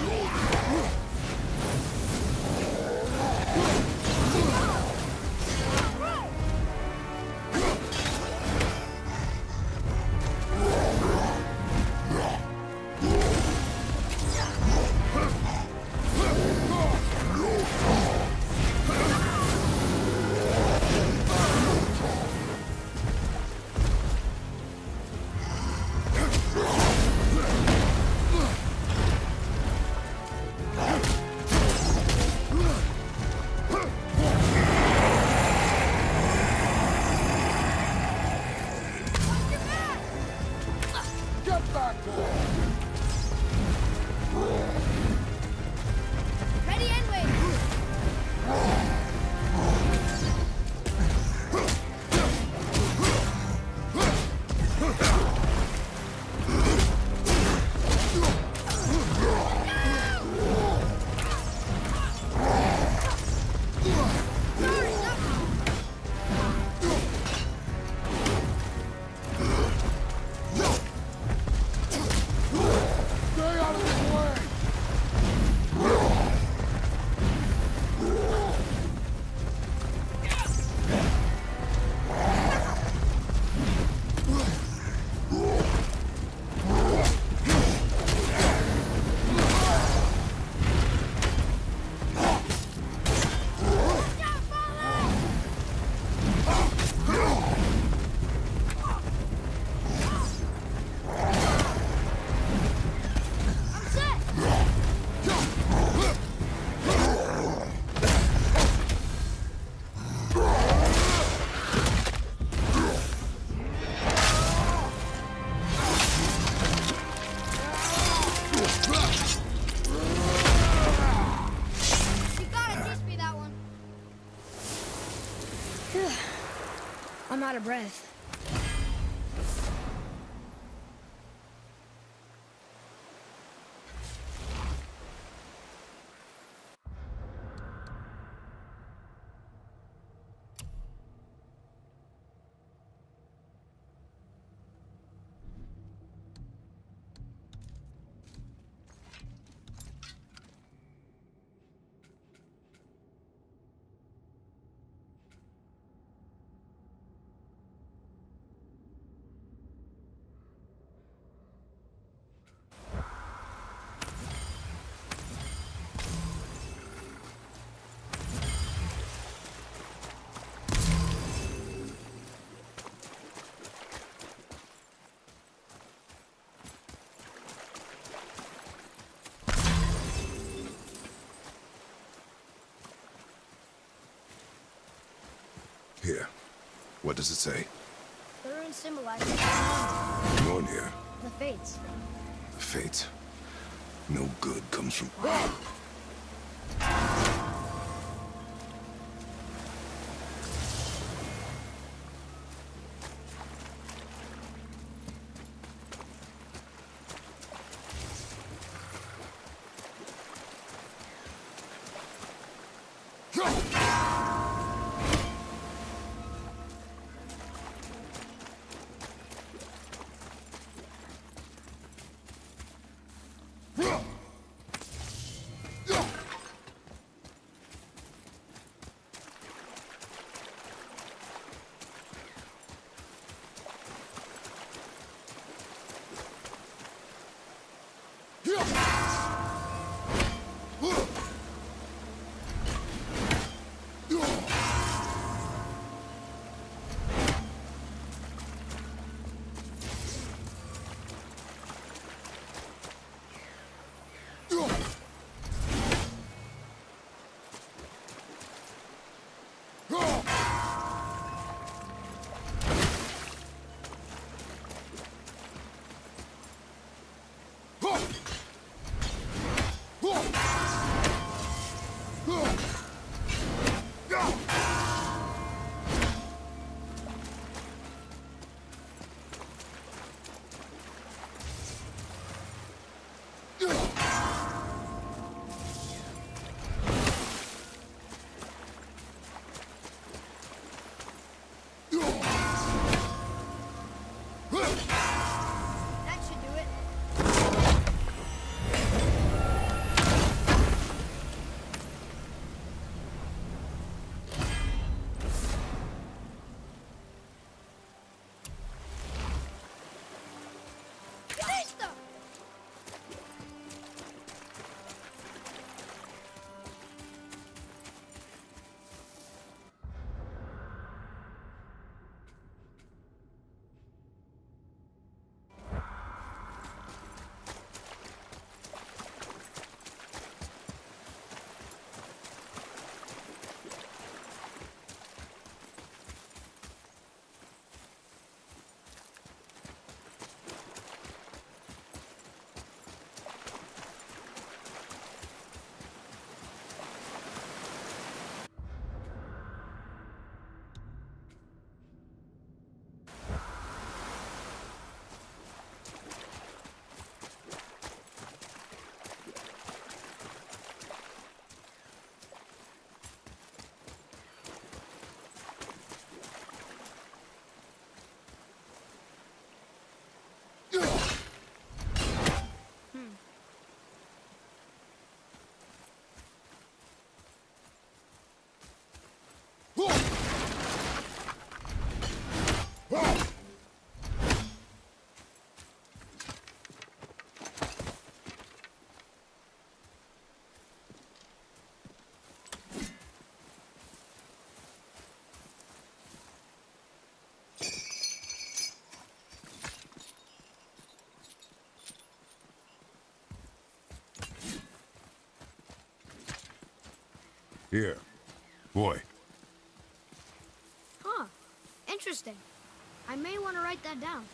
Glory! Out of breath. Here. What does it say? The runes symbolize Mjolnir. the fates. The fates. No good comes from... Here. Boy. Huh. Interesting. I may want to write that down.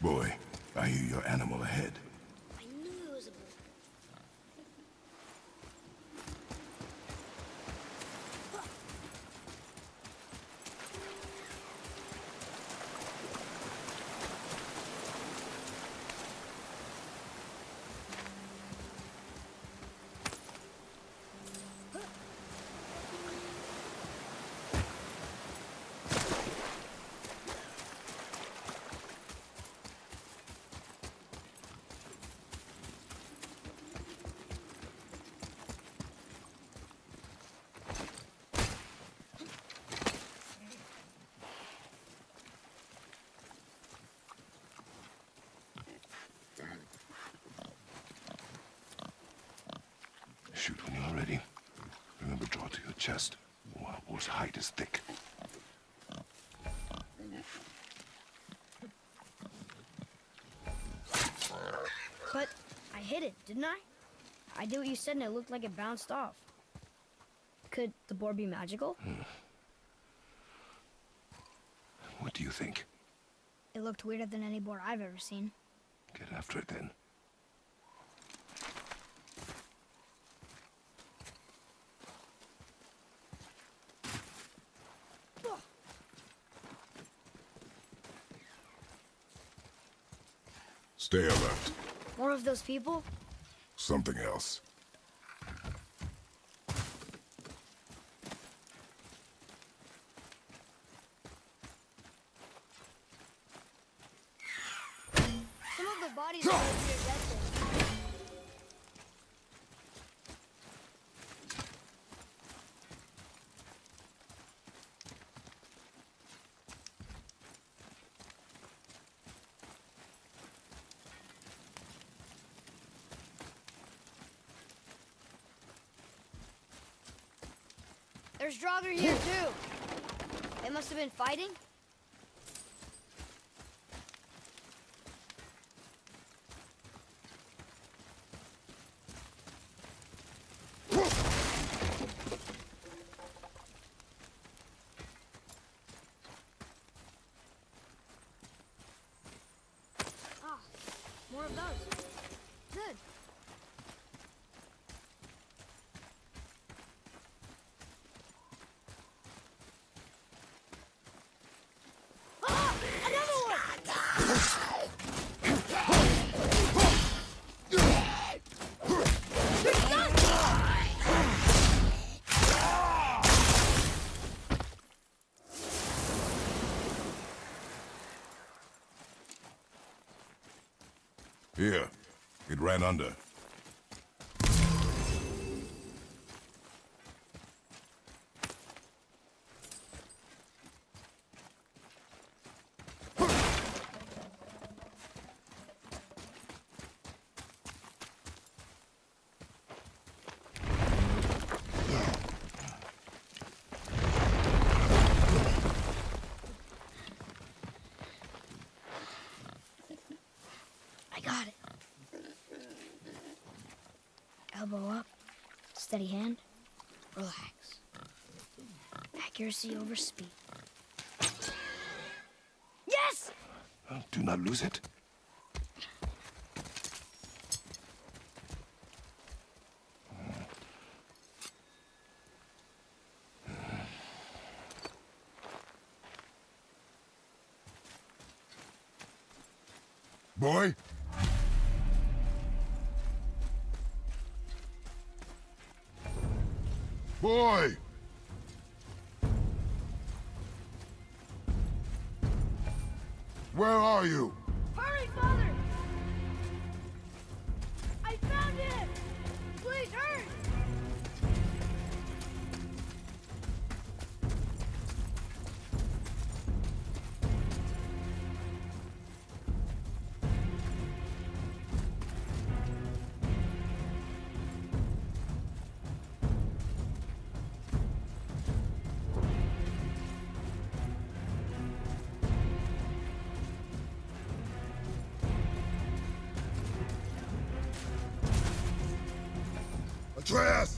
Boy, I hear your animal ahead. I knew it was a boy. Shoot when you're ready. Remember, draw to your chest. Wild boar's hide is thick. But I hit it, didn't I? I did what you said and it looked like it bounced off. Could the boar be magical? Hmm. What do you think? It looked weirder than any boar I've ever seen. Get after it then. Of those people? Something else. Some of the bodies are here dead There's Draugr here too. They must have been fighting. Here. It ran under. I got it. Elbow up, steady hand, relax. Accuracy over speed. Yes! Do not lose it. Boy? Boy! Where are you? Atreus!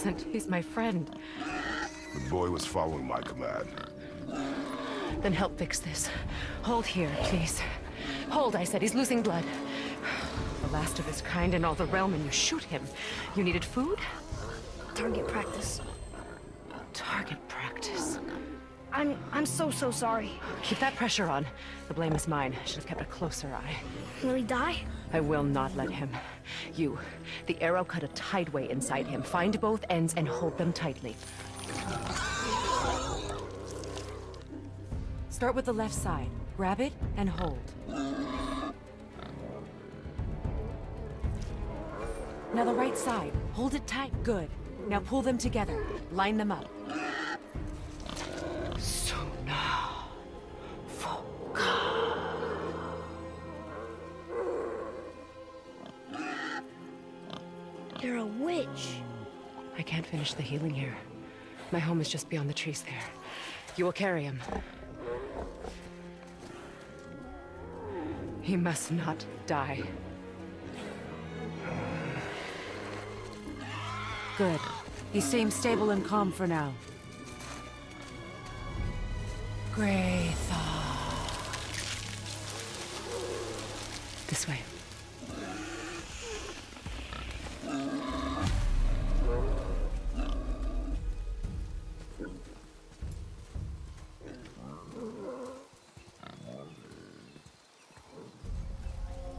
Doesn't. He's my friend. The boy was following my command. Then help fix this. Hold here, please. Hold, I said. He's losing blood. The last of his kind in all the realm, and you shoot him. You needed food? Target practice. I'm I'm so so sorry. Keep that pressure on. The blame is mine. Should have kept a closer eye. Will he die? I will not let him. You. The arrow cut a tideway inside him. Find both ends and hold them tightly. Start with the left side. Grab it and hold. Now the right side. Hold it tight. Good. Now pull them together. Line them up. Witch. I can't finish the healing here. My home is just beyond the trees there. You will carry him. He must not die. Good. He seems stable and calm for now. Greythaw.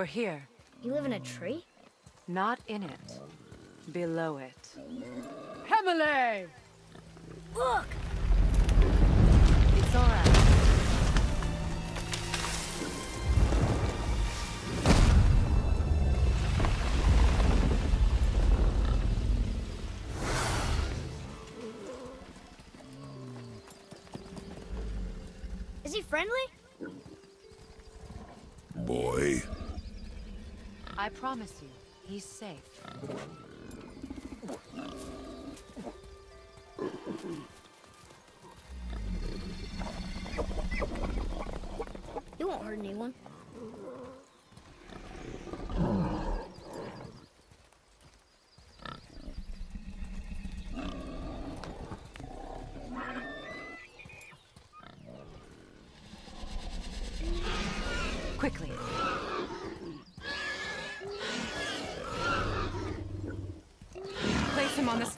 We're here, You live in a tree? not in it, below it. Hemele! Look! It's all right. Is he friendly? I promise you, he's safe.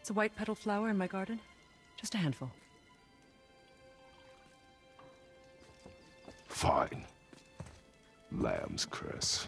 It's a white petal flower in my garden. Just a handful. Fine. Lamb's cress.